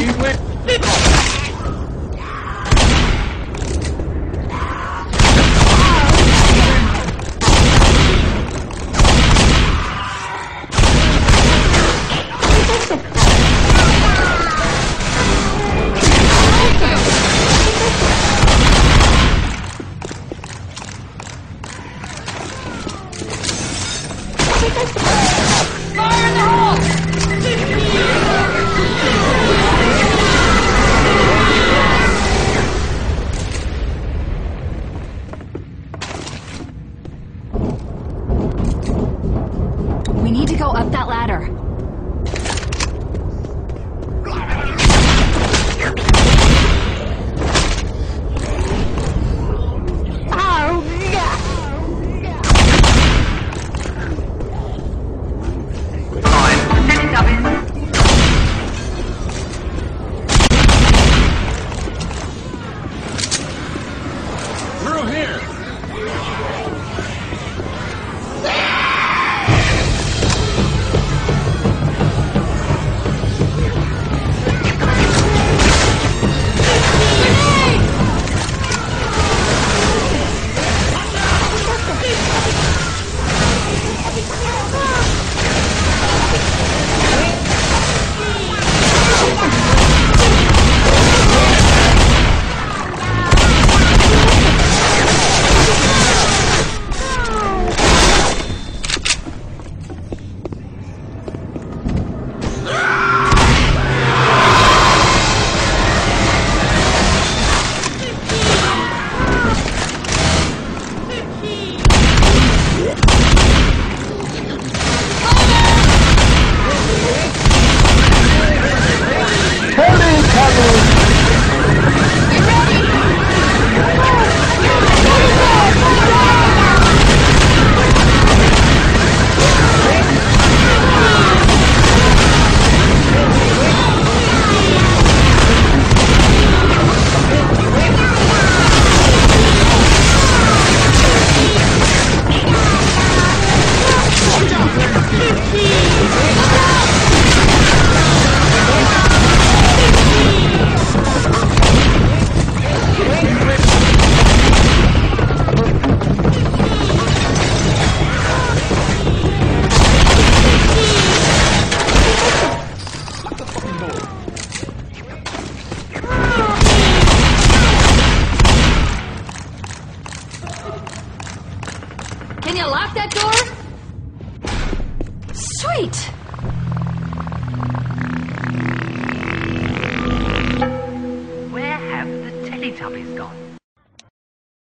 He went. Thank Can you lock that door? Sweet!